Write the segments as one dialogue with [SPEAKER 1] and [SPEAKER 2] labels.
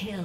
[SPEAKER 1] kill.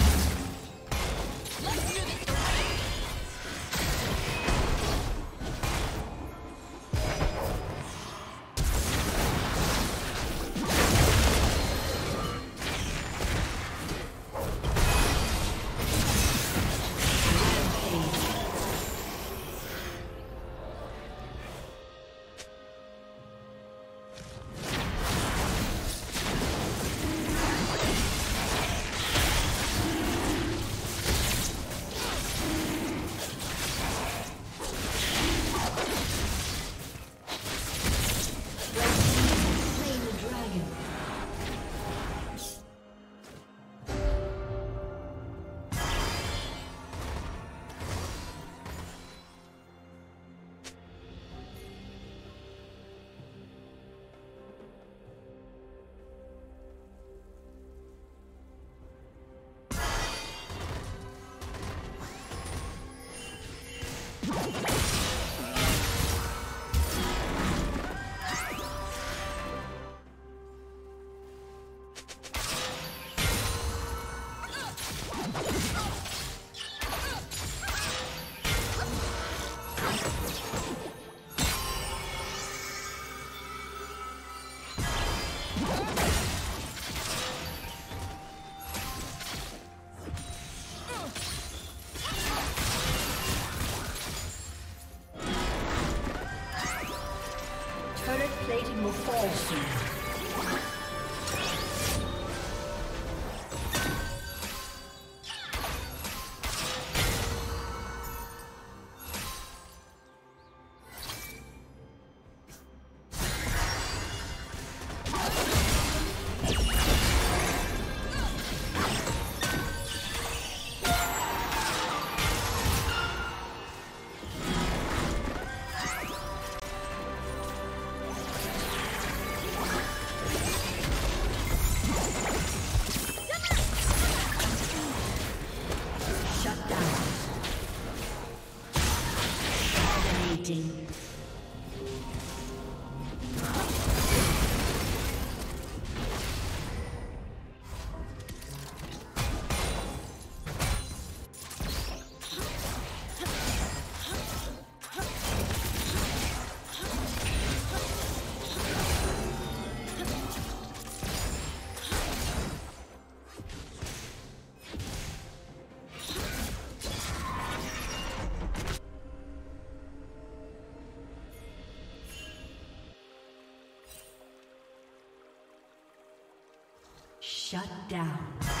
[SPEAKER 1] Shut down.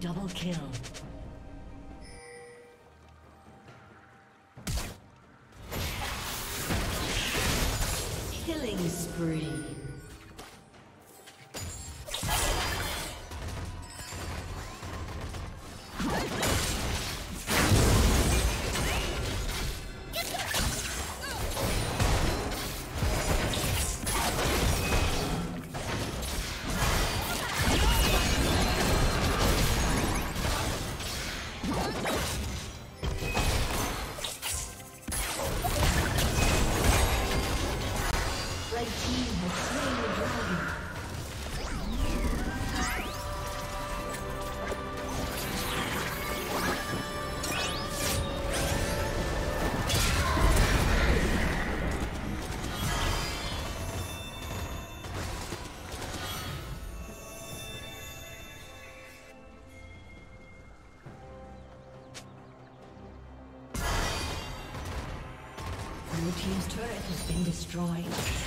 [SPEAKER 1] Double kill. Destroyed.